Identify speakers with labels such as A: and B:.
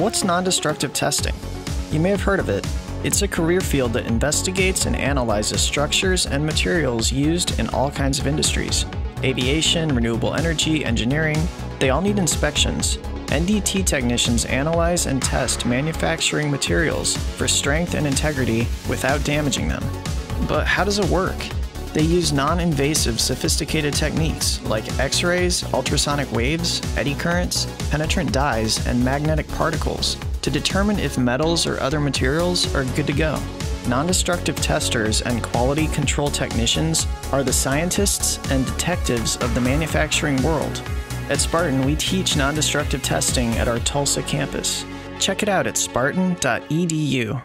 A: What's non destructive testing? You may have heard of it. It's a career field that investigates and analyzes structures and materials used in all kinds of industries aviation, renewable energy, engineering. They all need inspections. NDT technicians analyze and test manufacturing materials for strength and integrity without damaging them. But how does it work? They use non invasive, sophisticated techniques like X rays, ultrasonic waves, eddy currents, penetrant dyes, and magnetic particles to determine if metals or other materials are good to go. Non destructive testers and quality control technicians are the scientists and detectives of the manufacturing world. At Spartan, we teach non destructive testing at our Tulsa campus. Check it out at spartan.edu.